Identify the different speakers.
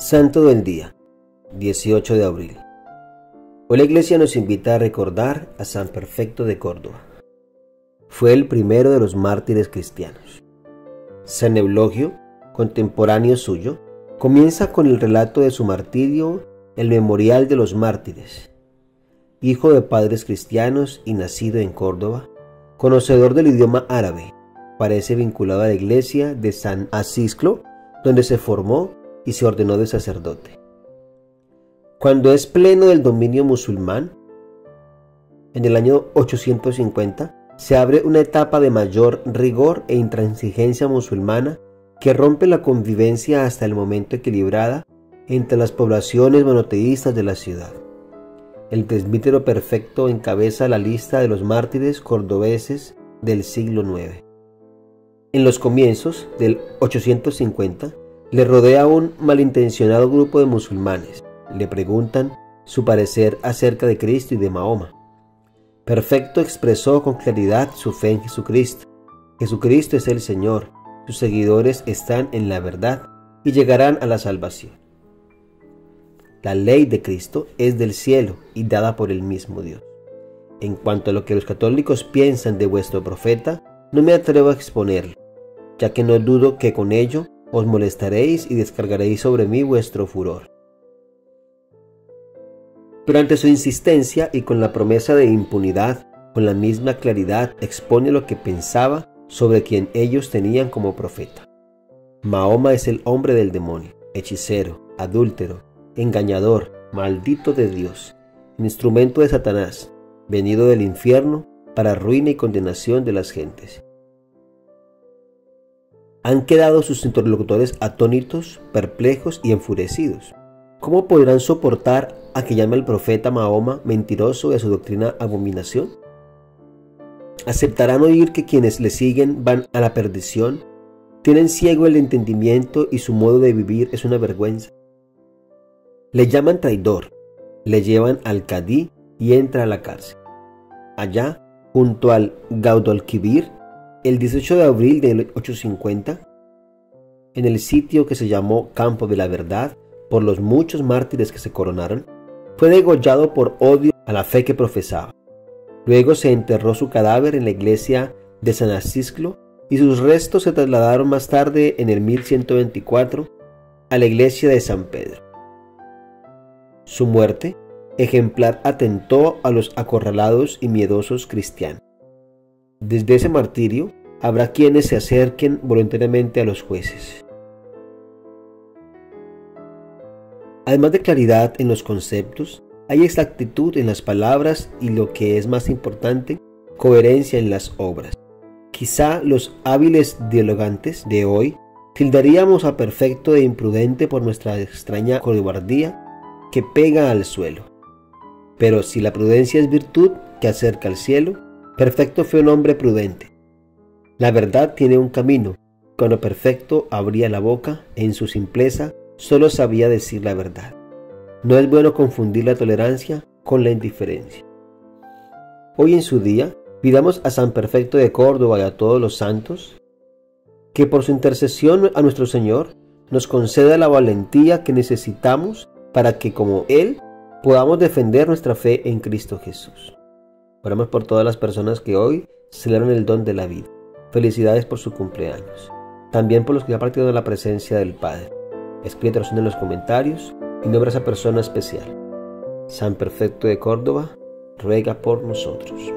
Speaker 1: Santo del Día, 18 de abril. Hoy la iglesia nos invita a recordar a San Perfecto de Córdoba. Fue el primero de los mártires cristianos. San Eulogio, contemporáneo suyo, comienza con el relato de su martirio, el memorial de los mártires. Hijo de padres cristianos y nacido en Córdoba, conocedor del idioma árabe, parece vinculado a la iglesia de San Asisclo, donde se formó y se ordenó de sacerdote. Cuando es pleno del dominio musulmán, en el año 850, se abre una etapa de mayor rigor e intransigencia musulmana que rompe la convivencia hasta el momento equilibrada entre las poblaciones monoteístas de la ciudad. El presbítero perfecto encabeza la lista de los mártires cordobeses del siglo IX. En los comienzos del 850, le rodea un malintencionado grupo de musulmanes. Le preguntan su parecer acerca de Cristo y de Mahoma. Perfecto expresó con claridad su fe en Jesucristo. Jesucristo es el Señor, sus seguidores están en la verdad y llegarán a la salvación. La ley de Cristo es del cielo y dada por el mismo Dios. En cuanto a lo que los católicos piensan de vuestro profeta, no me atrevo a exponerlo, ya que no dudo que con ello os molestaréis y descargaréis sobre mí vuestro furor. Pero ante su insistencia y con la promesa de impunidad, con la misma claridad expone lo que pensaba sobre quien ellos tenían como profeta. Mahoma es el hombre del demonio, hechicero, adúltero, engañador, maldito de Dios, instrumento de Satanás, venido del infierno para ruina y condenación de las gentes han quedado sus interlocutores atónitos, perplejos y enfurecidos. ¿Cómo podrán soportar a que llame al profeta Mahoma mentiroso a su doctrina abominación? ¿Aceptarán oír que quienes le siguen van a la perdición? Tienen ciego el entendimiento y su modo de vivir es una vergüenza. Le llaman traidor, le llevan al Cadí y entra a la cárcel. Allá, junto al Gaudolquivir, el 18 de abril de 850, en el sitio que se llamó Campo de la Verdad, por los muchos mártires que se coronaron, fue degollado por odio a la fe que profesaba. Luego se enterró su cadáver en la iglesia de San Asisclo y sus restos se trasladaron más tarde en el 1124 a la iglesia de San Pedro. Su muerte, ejemplar, atentó a los acorralados y miedosos cristianos. Desde ese martirio habrá quienes se acerquen voluntariamente a los jueces. Además de claridad en los conceptos, hay exactitud en las palabras y lo que es más importante, coherencia en las obras. Quizá los hábiles dialogantes de hoy tildaríamos a perfecto e imprudente por nuestra extraña cobardía que pega al suelo. Pero si la prudencia es virtud que acerca al cielo, Perfecto fue un hombre prudente. La verdad tiene un camino. Cuando Perfecto abría la boca, en su simpleza, solo sabía decir la verdad. No es bueno confundir la tolerancia con la indiferencia. Hoy en su día, pidamos a San Perfecto de Córdoba y a todos los santos que por su intercesión a nuestro Señor nos conceda la valentía que necesitamos para que como Él podamos defender nuestra fe en Cristo Jesús. Oramos por todas las personas que hoy celebran el don de la vida. Felicidades por su cumpleaños. También por los que ya partido de la presencia del Padre. Escribe en los comentarios y nombra a esa persona especial. San Perfecto de Córdoba, ruega por nosotros.